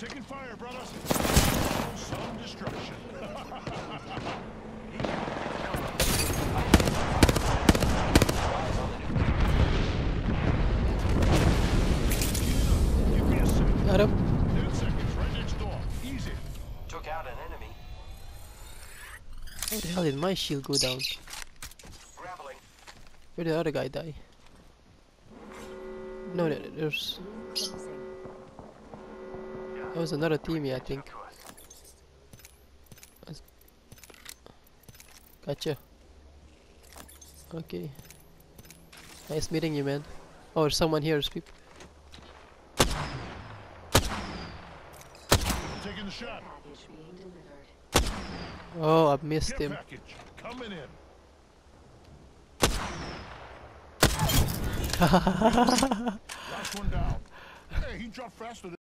Taking fire, brothers. Some destruction. Give me a sec. Got him. Ten seconds, right next door. Easy. Took out an enemy. How the hell did my shield go down? Grappling. Where did the other guy die? No, there- there's. That was another team, I think. Gotcha. Okay. Nice meeting you, man. Oh, there's someone here. There's people. Taking the shot. Package being delivered. Oh, I missed him. package coming in. Last one down. Hey, he dropped faster than.